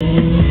Baby, coming